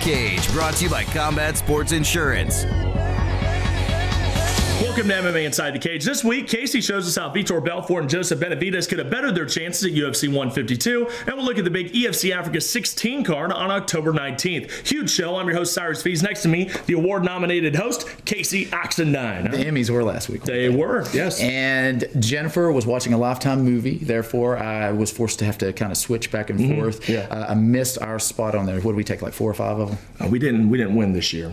Cage, brought to you by Combat Sports Insurance. Welcome to MMA Inside the Cage. This week, Casey shows us how Vitor Belfort and Joseph Benavidez could have bettered their chances at UFC 152, and we'll look at the big EFC Africa 16 card on October 19th. Huge show. I'm your host, Cyrus Fees. Next to me, the award-nominated host, Casey Oxendine. The Emmys were last week. They were, yes. And Jennifer was watching a Lifetime movie. Therefore, I was forced to have to kind of switch back and forth. Mm-hmm. Yeah. Uh, I missed our spot on there. What did we take? Like four or five of them. Uh, we didn't we didn't win this year.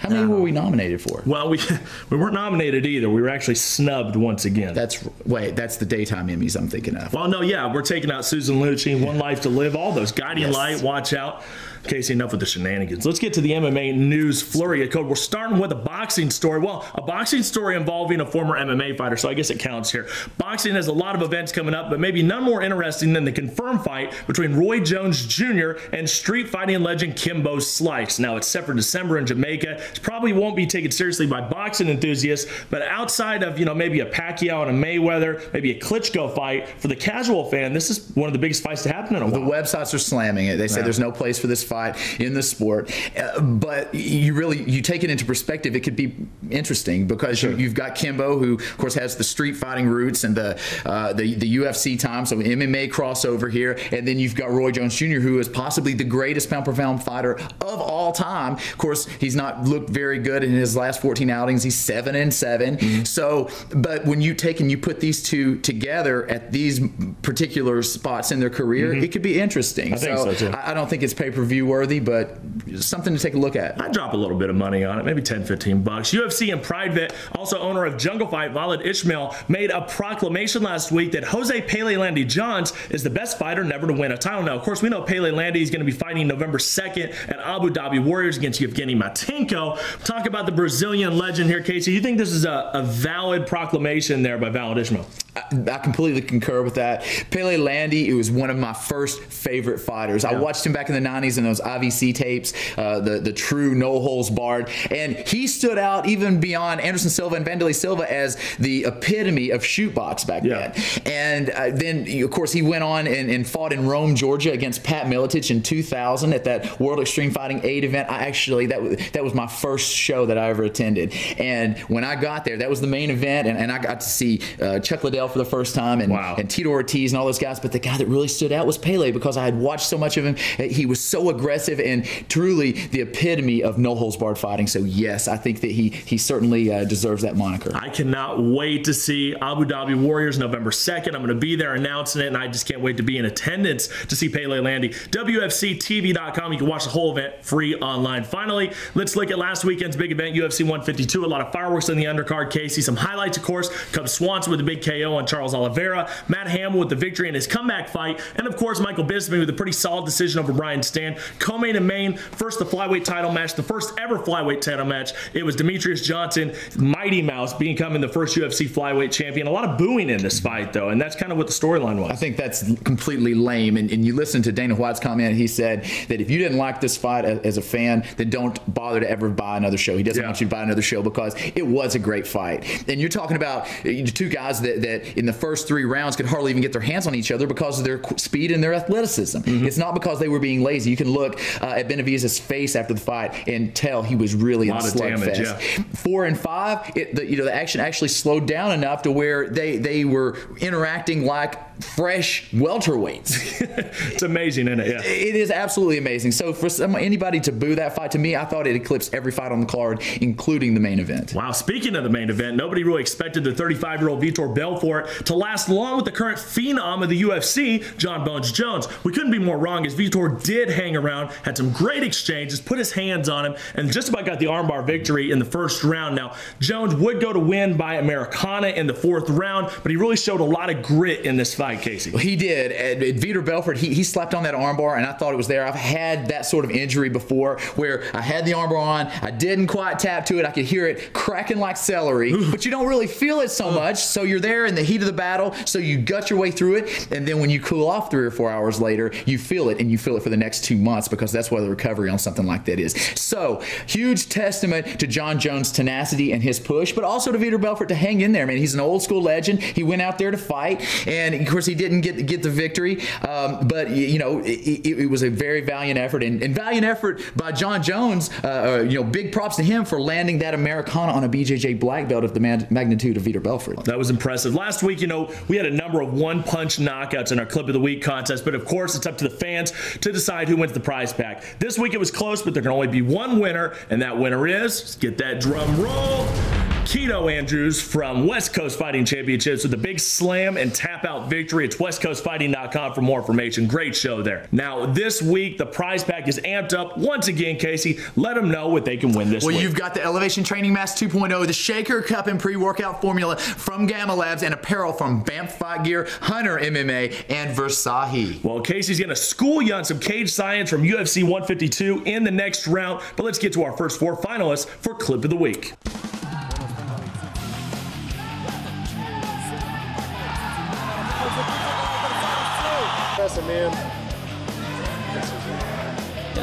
How many were we nominated for? Well, we we weren't nominated either. We were actually snubbed once again. That's wait. That's the daytime Emmys I'm thinking of. well, no, yeah, we're taking out Susan Lucci, One Life to Live, all those guiding Yes. light, watch out. Casey, enough with the shenanigans. Let's get to the MMA news flurry of code. We're starting with a boxing story. Well, a boxing story involving a former MMA fighter, so I guess it counts here. Boxing has a lot of events coming up, but maybe none more interesting than the confirmed fight between Roy Jones Jr. and street fighting legend Kimbo Slice. Now, it's set for December in Jamaica. It probably won't be taken seriously by boxing enthusiasts, but outside of, you know, maybe a Pacquiao and a Mayweather, maybe a Klitschko fight, for the casual fan, this is one of the biggest fights to happen in a while. The websites are slamming it. They say there's no place for this fight in the sport. Uh, but you really you take it into perspective, it could be interesting because you, you've got Kimbo, who of course has the street fighting roots and the uh, the, the UFC time, so MMA crossover here, and then you've got Roy Jones Jr., who is possibly the greatest pound for pound fighter of all time. Of course, he's not looked very good in his last 14 outings. He's seven and 7 Mm-hmm. So, but when you take and you put these two together at these particular spots in their career, it could be interesting. Mm-hmm. think so, too. I I don't think it's pay per view worthy, but something to take a look at. I'd drop a little bit of money on it, maybe 10, 15 bucks. UFC and Pride Vet, also owner of Jungle Fight, Wallid Ismail, made a proclamation last week that Jose Pele Landi-Jons is the best fighter never to win a title. Now, of course, we know Pele Landi is going to be fighting November 2nd at Abu Dhabi Warriors against Evgeny Matenko. Talk about the Brazilian legend here, Casey. You think this is a, a valid proclamation there by Wallid Ismail? I completely concur with that. Pele Landi, it was one of my first favorite fighters. I watched him back in the 90s in those IVC tapes, uh, the, the true no holes barred. And he stood out even beyond Anderson Silva and Wanderlei Silva as the epitome of Chute Boxe back Yeah. then. And uh, then, of course, he went on and, and fought in Rome, Georgia against Pat Miletich in 2000 at that World Extreme Fighting 8 event. I actually, that was, that was my first show that I ever attended. And when I got there, that was the main event. And, and I got to see uh, Chuck Liddell for the first time and, Wow. and Tito Ortiz and all those guys. But the guy that really stood out was Pele because I had watched so much of him. He was so aggressive and truly the epitome of no holds barred fighting. So, yes, I think that he, he certainly uh, deserves that moniker. I cannot wait to see Abu Dhabi Warriors November 2nd. I'm going to be there announcing it, and I just can't wait to be in attendance to see Pele Landi. WFCTV.com. You can watch the whole event free online. Finally, let's look at last weekend's big event, UFC 152. A lot of fireworks in the undercard. Casey, some highlights, of course. Cub Swanson with a big KO on Charles Oliveira. Matt Hamill with the victory in his comeback fight. And, of course, Michael Bisping with a pretty solid decision over Brian Stann. Co-main and main, first the flyweight title match, the first ever flyweight title match. It was Demetrious Johnson, Mighty Mouse, becoming the first UFC flyweight champion. A lot of booing in this fight, though, and that's kind of what the storyline was. I think that's completely lame. And, and you listen to Dana White's comment. He said that if you didn't like this fight as, as a fan, then don't bother to ever buy another show. He doesn't Yeah. want you to buy another show because it was a great fight. And you're talking about uh, two guys that, that in the first three rounds could hardly even get their hands on each other because of their speed and their athleticism. Mm-hmm. It's not because they were being lazy. You can look uh, at Benavidez' face after the fight and tell he was really in a Lot of damage, slugfest. Four and five, it, the, you know, the action actually slowed down enough to where they they were interacting like fresh welterweights. it's amazing, isn't it? Yeah. it is absolutely amazing. So for some, anybody to boo that fight, to me, I thought it eclipsed every fight on the card, including the main event. Wow, speaking of the main event, nobody really expected the 35 year old Vitor Belfort to last long with the current phenom of the UFC, Jon Bones Jones. We couldn't be more wrong as Vitor did hang around, had some great exchanges, put his hands on him, and just about got the armbar victory in the first round. Now, Jones would go to win by Americana in the fourth round, but he really showed a lot of grit in this fight, Casey. He did. And and Vitor Belfort, he, he slapped on that armbar, and I thought it was there. I've had that sort of injury before where I had the armbar on, I didn't quite tap to it, I could hear it cracking like celery, but you don't really feel it so much. So you're there in the heat of the battle, so you gut your way through it, and then when you cool off three or four hours later, you feel it, and you feel it for the next two months because that's where the recovery on something like that is. So huge testament to Jon Jones' tenacity and his push, but also to Vitor Belfort to hang in there, man. He's an old school legend. He went out there to fight, and he didn't get get the victory, um, but you know, it, it, it, was a very valiant effort and, and valiant effort by Jon Jones. Uh, uh, you know, big props to him for landing that Americana on a BJJ black belt of the magnitude of Vitor Belfort. That was impressive. Last week, you know, we had a number of one punch knockouts in our clip of the week contest, but of course, it's up to the fans to decide who wins the prize pack. This week it was close, but there can only be one winner, and that winner is get that drum roll. Keto Andrews from West Coast Fighting Championships with a big slam and tap out victory. It's westcoastfighting.com for more information. Great show there. Now, this week, the prize pack is amped up once again, Casey. Let them know what they can win this well, week. Well, you've got the Elevation Training Mask 2.0, the Shaker Cup and pre workout formula from Gamma Labs, and apparel from Bamf Fight Gear, Hunter MMA, and Versahi. Well, Casey's going to school you on some cage science from UFC 152 in the next round. But let's get to our first four finalists for Clip of the Week.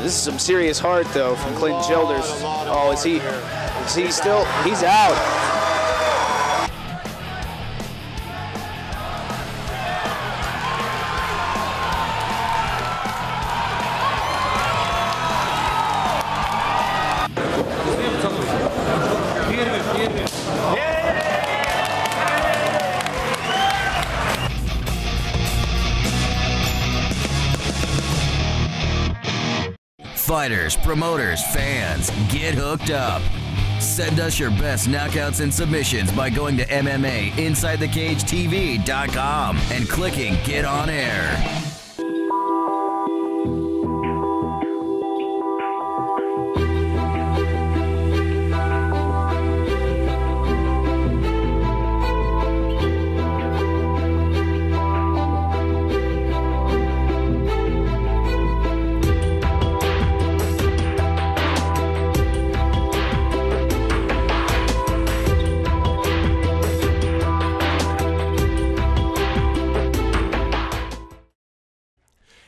This is some serious heart, though, from Clinton Childers. Oh, is he? Is he still? He's out. Fighters, promoters, fans, get hooked up. Send us your best knockouts and submissions by going to MMAInsideTheCageTV.com and clicking Get On Air.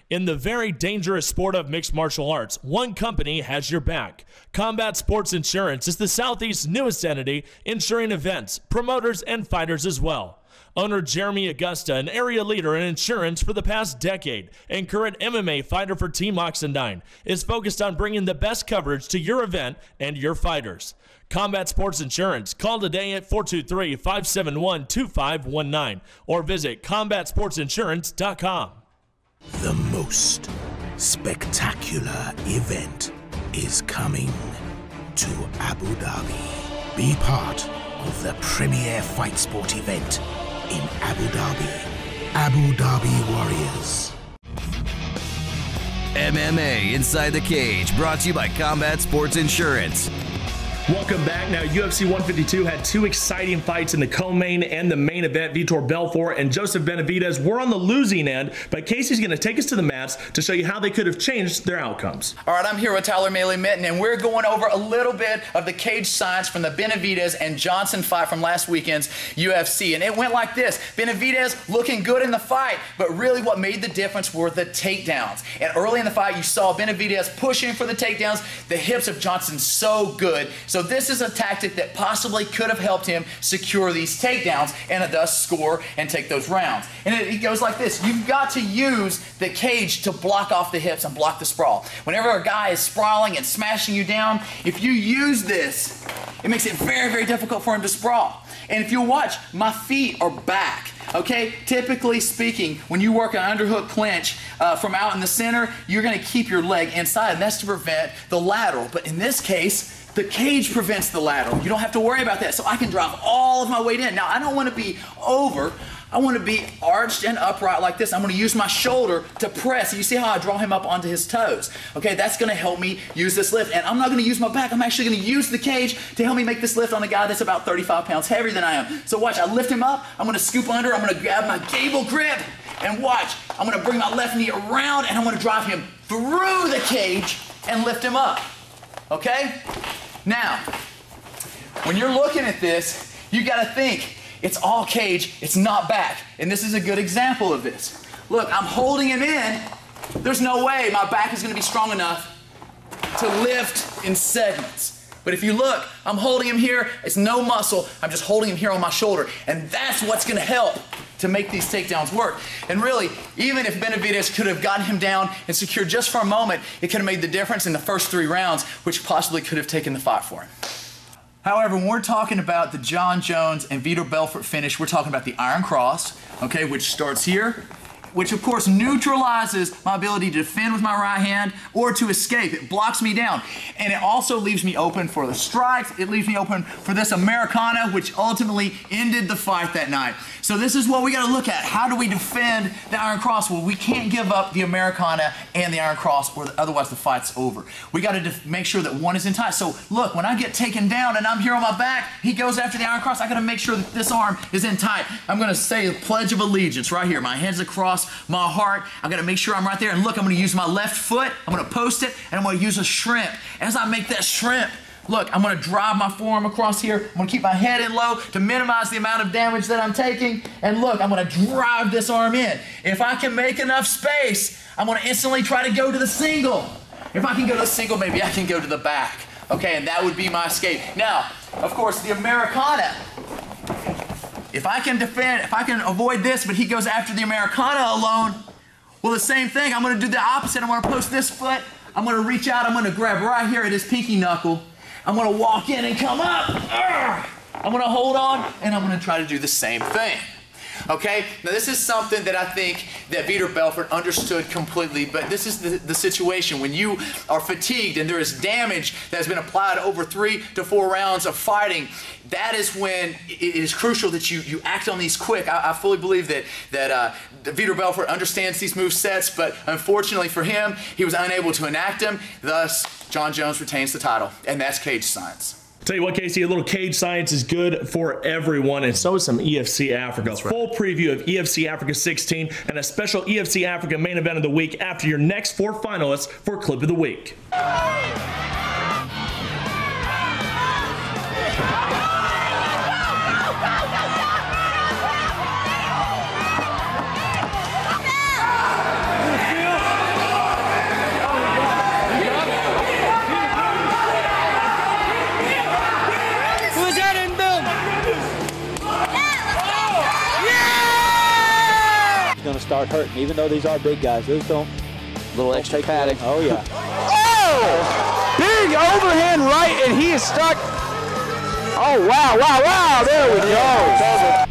In the very dangerous sport of mixed martial arts, one company has your back. Combat Sports Insurance is the Southeast's newest entity, insuring events, promoters, and fighters as well. Owner Jeremy Augusta, an area leader in insurance for the past decade and current MMA fighter for Team Oxendine, is focused on bringing the best coverage to your event and your fighters. Combat Sports Insurance. Call today at 423 571 2519 or visit combatsportsinsurance.com. The most spectacular event is coming to Abu Dhabi. Be part of the premier fight sport event in Abu Dhabi. Abu Dhabi Warriors. MMA Inside the Cage, brought to you by Combat Sports Insurance. Welcome back. Now, UFC 152 had two exciting fights in the co-main and the main event. Vitor Belfort and Joseph Benavidez were on the losing end, but Casey's going to take us to the mats to show you how they could have changed their outcomes. All right, I'm here with Tyler Maley Mitten, and we're going over a little bit of the cage science from the Benavidez and Johnson fight from last weekend's UFC. And it went like this Benavidez looking good in the fight, but really what made the difference were the takedowns. And early in the fight, you saw Benavidez pushing for the takedowns. The hips of Johnson so good. So so this is a tactic that possibly could have helped him secure these takedowns and thus score and take those rounds. And it, goes like this. You've got to use the cage to block off the hips and block the sprawl. Whenever a guy is sprawling and smashing you down, if you use this, it makes it very, very difficult for him to sprawl. And if you watch, my feet are back. Okay, typically speaking, when you work an underhook clinch uh, from out in the center, you're going to keep your leg inside, and that's to prevent the lateral. But in this case, the cage prevents the lateral. You don't have to worry about that. So I can drop all of my weight in. Now, I don't want to be over. I want to be arched and upright like this. I'm going to use my shoulder to press. You see how I draw him up onto his toes. Okay, that's going to help me use this lift. And I'm not going to use my back. I'm actually going to use the cage to help me make this lift on a guy that's about 35 pounds heavier than I am. So watch, I lift him up. I'm going to scoop under. I'm going to grab my gable grip. And watch, I'm going to bring my left knee around and I'm going to drive him through the cage and lift him up. Okay? Now, when you're looking at this, you got to think it's all cage, it's not back. And this is a good example of this. Look, I'm holding him in. There's no way my back is going to be strong enough to lift in segments. But if you look, I'm holding him here. It's no muscle. I'm just holding him here on my shoulder. And that's what's going to help to make these takedowns work. And really, even if Benavidez could have gotten him down and secured just for a moment, it could have made the difference in the first three rounds, which possibly could have taken the fight for him. However, when we're talking about the Jon Jones and Vitor Belfort finish, we're talking about the Iron Cross, okay, which starts here which of course neutralizes my ability to defend with my right hand or to escape. It blocks me down. And it also leaves me open for the strikes. It leaves me open for this Americana, which ultimately ended the fight that night. So this is what we got to look at. How do we defend the Iron Cross? Well, we can't give up the Americana and the Iron Cross, or otherwise the fight's over. We got to make sure that one is in tight. So look, when I get taken down and I'm here on my back, he goes after the Iron Cross. I got to make sure that this arm is in tight. I'm going to say a pledge of allegiance right here. My hands across my heart. I got to make sure I'm right there. And look, I'm going to use my left foot. I'm going to post it, and I'm going to use a shrimp. As I make that shrimp, Look, I'm gonna drive my forearm across here. I'm gonna keep my head in low to minimize the amount of damage that I'm taking. And look, I'm gonna drive this arm in. If I can make enough space, I'm gonna instantly try to go to the single. If I can go to the single, maybe I can go to the back. Okay, and that would be my escape. Now, of course, the Americana. If I can defend, if I can avoid this, but he goes after the Americana alone, well, the same thing. I'm gonna do the opposite. I'm gonna post this foot. I'm gonna reach out. I'm gonna grab right here at his pinky knuckle. I'm gonna walk in and come up. I'm gonna hold on and I'm gonna try to do the same thing. Okay? Now, this is something that I think that Vitor Belfort understood completely, but this is the, the situation. When you are fatigued and there is damage that has been applied over three to four rounds of fighting, that is when it is crucial that you, you act on these quick. I, I fully believe that, that uh, Vitor Belfort understands these move sets, but unfortunately for him, he was unable to enact them. Thus, Jon Jones retains the title, and that's Cage Science. Tell you what, Casey, a little cage science is good for everyone, and so is some EFC Africa. Right. Full preview of EFC Africa 16 and a special EFC Africa main event of the week after your next four finalists for Clip of the Week. Start hurting, even though these are big guys. Those don't. A little don't extra padding. Oh, yeah. oh! Big overhand right, and he is stuck. Oh, wow, wow, wow. There we go.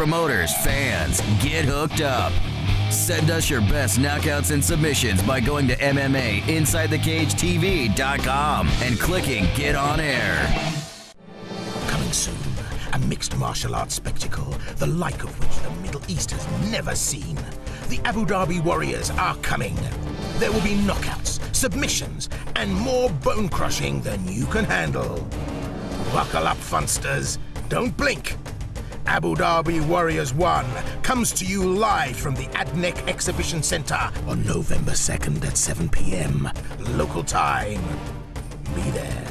Promoters, fans, get hooked up. Send us your best knockouts and submissions by going to MMAInsideTheCageTV.com and clicking Get On Air. Coming soon, a mixed martial arts spectacle, the like of which the Middle East has never seen. The Abu Dhabi Warriors are coming. There will be knockouts, submissions, and more bone crushing than you can handle. Buckle up, funsters. Don't blink. Abu Dhabi Warriors 1 comes to you live from the ADNEC Exhibition Center on November 2nd at 7 p.m. local time. Be there.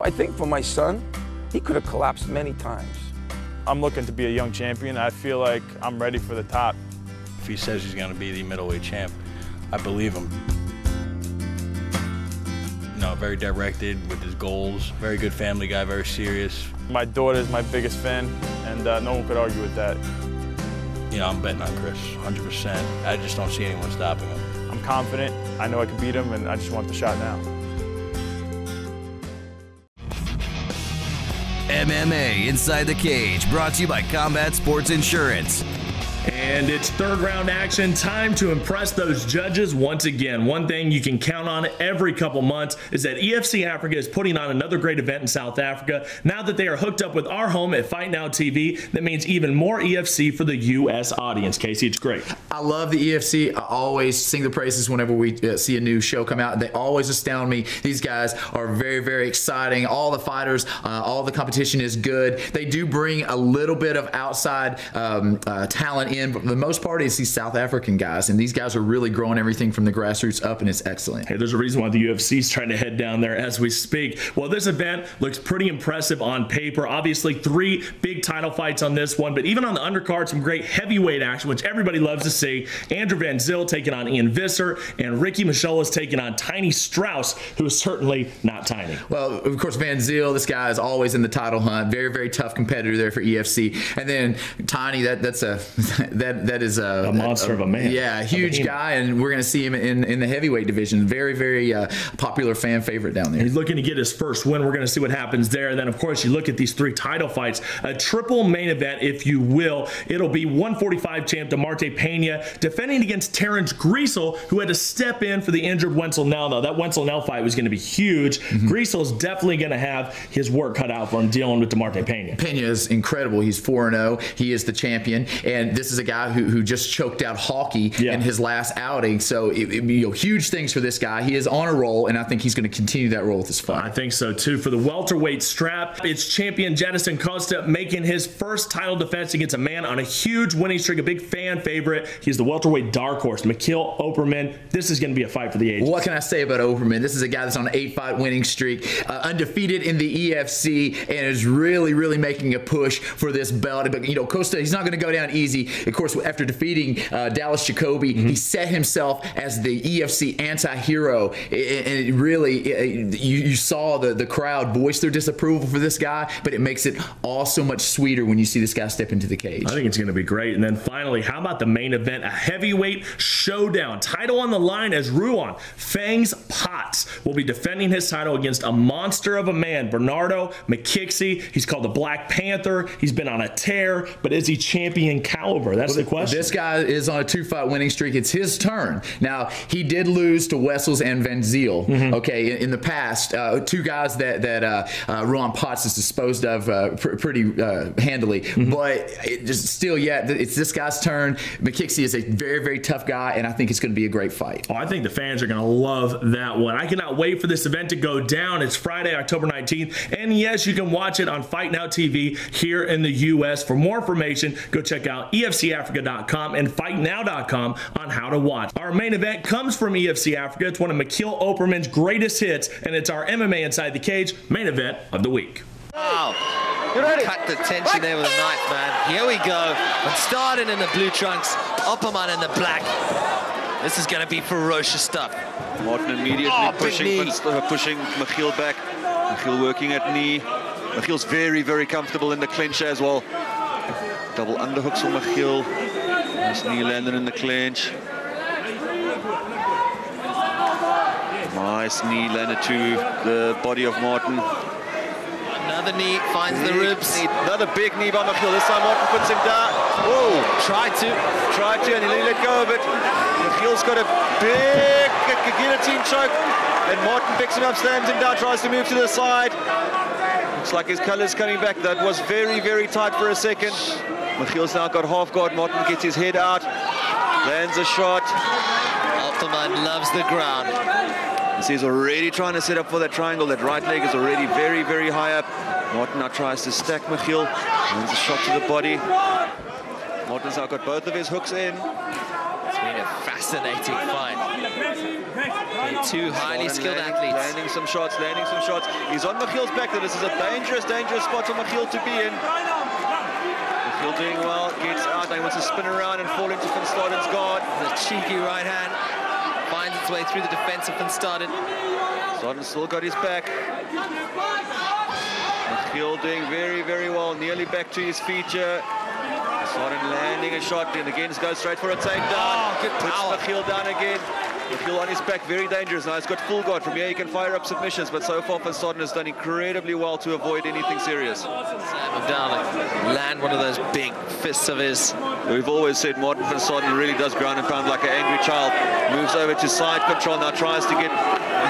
I think for my son, he could have collapsed many times. I'm looking to be a young champion. I feel like I'm ready for the top. If he says he's going to be the middleweight champ, I believe him. You know, very directed with his goals, very good family guy, very serious, my daughter's my biggest fan, and uh, no one could argue with that. You know, I'm betting on Chris 100%. I just don't see anyone stopping him. I'm confident. I know I can beat him, and I just want the shot now. MMA Inside the Cage, brought to you by Combat Sports Insurance. And it's third round action. Time to impress those judges once again. One thing you can count on every couple months is that EFC Africa is putting on another great event in South Africa. Now that they are hooked up with our home at Fight Now TV, that means even more EFC for the U.S. audience. Casey, it's great. I love the EFC. I always sing the praises whenever we uh, see a new show come out. They always astound me. These guys are very, very exciting. All the fighters, uh, all the competition is good. They do bring a little bit of outside um, uh, talent in and for the most part, it's these South African guys, and these guys are really growing everything from the grassroots up, and it's excellent. Hey, there's a reason why the UFC is trying to head down there as we speak. Well, this event looks pretty impressive on paper. Obviously, three big title fights on this one, but even on the undercard, some great heavyweight action, which everybody loves to see. Andrew Van Zyl taking on Ian Visser, and Ricky Michaela is taking on Tiny Strauss, who is certainly not tiny. Well, of course, Van Zyl, this guy is always in the title hunt. Very, very tough competitor there for EFC. And then Tiny, that that's a that that is a, A monster of a man. Yeah, a huge behemoth. guy, and we're going to see him in in the heavyweight division. Very, very uh, popular fan favorite down there. He's looking to get his first win. We're going to see what happens there. And then, of course, you look at these three title fights, a triple main event, if you will. It'll be 145 champ DeMarte Pena defending against Terrence Greasel, who had to step in for the injured Wenzel Nell, though. That Wenzel Nell fight was going to be huge. Mm-hmm. Greasel's definitely going to have his work cut out for him dealing with DeMarte Pena. Pena is incredible. He's 4 0. He is the champion. And this is a guy who, who just choked out Hawkey Yeah. in his last outing. So, it, it, you know, huge things for this guy. He is on a roll, and I think he's going to continue that roll with this fight. I think so too. For the welterweight strap, it's champion Jadyson Costa making his first title defense against a man on a huge winning streak, a big fan favorite. He's the welterweight dark horse, Michiel Opperman. This is going to be a fight for the ages. What can I say about Opperman? This is a guy that's on an eight fight winning streak, uh, undefeated in the EFC, and is really, really making a push for this belt. But, you know, Costa, he's not going to go down easy. Of course, after defeating uh, Dallas Jacoby, he set himself as the EFC anti hero. And it really, it- you, you saw the, the crowd voice their disapproval for this guy, but it makes it all so much sweeter when you see this guy step into the cage. I think it's going to be great. And then finally, how about the main event? A heavyweight showdown. Title on the line as Ruan Fangs Potts will be defending his title against a monster of a man, Bernardo Mikixi. He's called the Black Panther. He's been on a tear, but is he champion caliber? That's the question. This guy is on a two fight winning streak. It's his turn. Now, he did lose to Wessels and Van Zyl, Mm-hmm. okay, in, in the past. Uh, two guys that, that uh, uh, Ruan Potts has disposed of uh, pr- pretty uh, handily. Mm-hmm. But it just still, yet it's this guy's turn. Mikixi is a very, very tough guy, and I think it's going to be a great fight. Oh, I think the fans are going to love that one. I cannot wait for this event to go down. It's Friday, October 19th. And yes, you can watch it on Fight Now TV here in the U.S. For more information, go check out E EFCAfrica.com and FightNow.com on how to watch. Our main event comes from EFC Africa. It's one of Michiel Opperman's greatest hits, and it's our MMA Inside the Cage main event of the week. Wow. Cut the tension there with a knife, man. Here we go. And starting in the blue trunks, Opperman in the black. This is going to be ferocious stuff. Martin immediately Oh, pushing, knee. uh, pushing Michiel back. Michiel working at knee. Michiel's very, very comfortable in the clinch as well. Double underhooks for Michiel. Nice knee landing in the clinch. Nice knee landed to the body of Martin. Another knee finds the ribs. knee- Another big knee by Michiel. This time Martin puts him down. Whoa! Tried to. Tried to, and he let go of it. Michiel's got a big guillotine choke. And Martin picks him up, slams him down, tries to move to the side. Looks like his color's coming back. That was very, very tight for a second. Michiel's now got half guard. Martin gets his head out. Lands a shot. Opperman loves the ground. He's already trying to set up for that triangle. That right leg is already very, very high up. Martin now tries to stack Michiel. Lands a shot to the body. Martin's now got both of his hooks in. It's been a fascinating fight. They're two highly skilled landing, athletes. Landing some shots, landing some shots. He's on Michiel's back. This is a dangerous, dangerous spot for Michiel to be in. Michiel doing well, gets out. He wants to spin around and fall into Van Staden's guard. The cheeky right hand finds its way through the defense of Van Staden. Staden still got his back. Michiel doing very, very well. Nearly back to his feature. here. Staden landing a shot and again goes straight for a takedown. Oh, good Puts power. Michiel down again. Michiel on his back, very dangerous. Now he's got full guard. From here he can fire up submissions, but so far Staden has done incredibly well to avoid anything serious. Slam him land one of those big fists of his. We've always said Martin Staden really does ground and pound like an angry child. Moves over to side control, now tries to get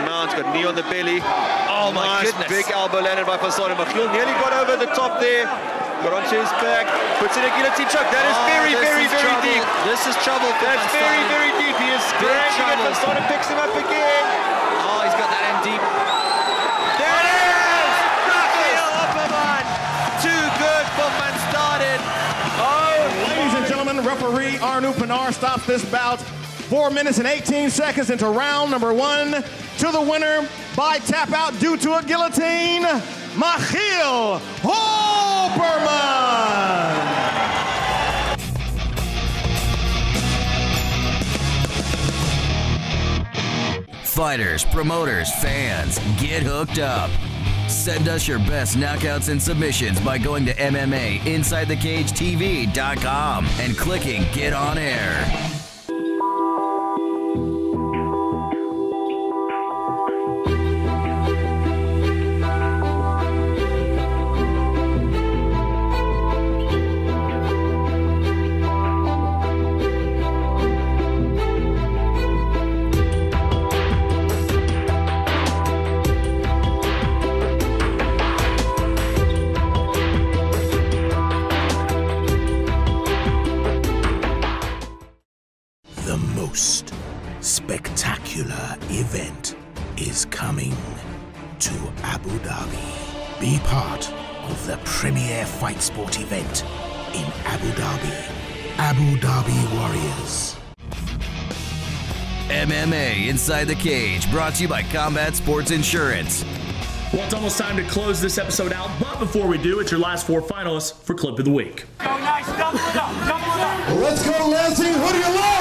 Mount, got knee on the belly. Oh my nice goodness. big elbow landed by Staden. Michiel nearly got over the top there. Got onto his back, puts in a guillotine oh, choke. That is Oh, very, very, is very trouble. deep. This is trouble for That's Van very, very deep. He is Big dragging it. trouble. Van Staden picks him up again. Oh, he's got that in deep. There it is! Michiel Opperman. Too good for Van Staden. Oh, Ladies and gentlemen. Referee Arnu Pinar stops this bout. Four minutes and 18 seconds into round number one. To the winner by tap out due to a guillotine, Michiel Opperman. Fighters, promoters, fans, get hooked up. Send us your best knockouts and submissions by going to MMAInsideTheCageTV.com and clicking Get On Air. Premier fight sport event in Abu Dhabi. Abu Dhabi Warriors. MMA Inside the Cage, brought to you by Combat Sports Insurance. Well, it's almost time to close this episode out, but before we do, it's your last four finalists for Clip of the Week. Let's go, Lansing. Who do you like?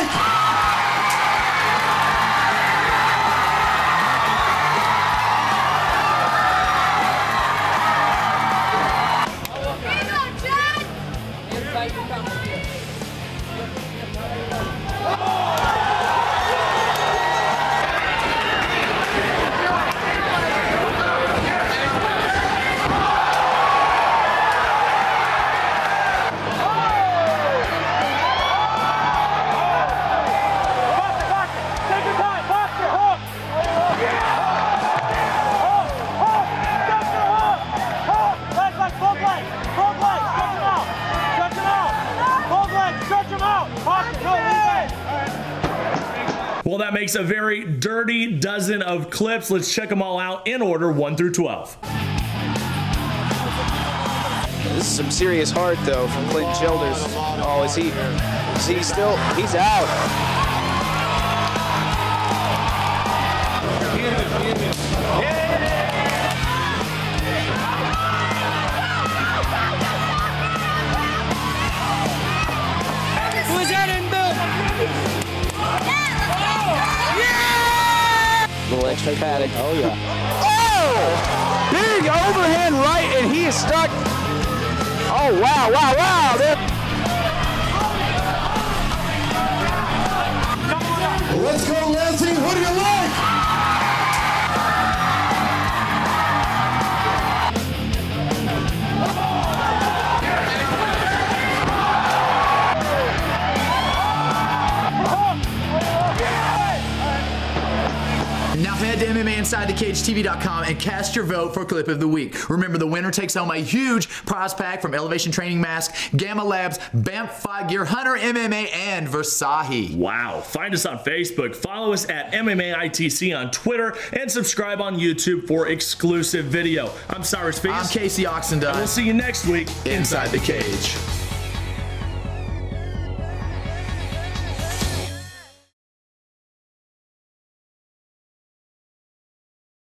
Clips. Let's check them all out in order 1 through 12. This is some serious heart, though, from Clinton Childers. Oh, is he? Is he still? He's out. Who's little extra padding. Oh yeah. Oh! Big overhand right, and he is stuck. Oh wow, wow, wow! There- Let's go, Lansing. Who do you like? To MMAInsideTheCageTV.com and cast your vote for Clip of the Week. Remember, the winner takes home a huge prize pack from Elevation Training Mask, Gamma Labs, Bamf Fight Gear, Hunter MMA, and Versace. Wow. Find us on Facebook, follow us at MMAITC on Twitter, and subscribe on YouTube for exclusive video. I'm Cyrus Fees. I'm Casey Oxendine. We'll see you next week Inside the Cage.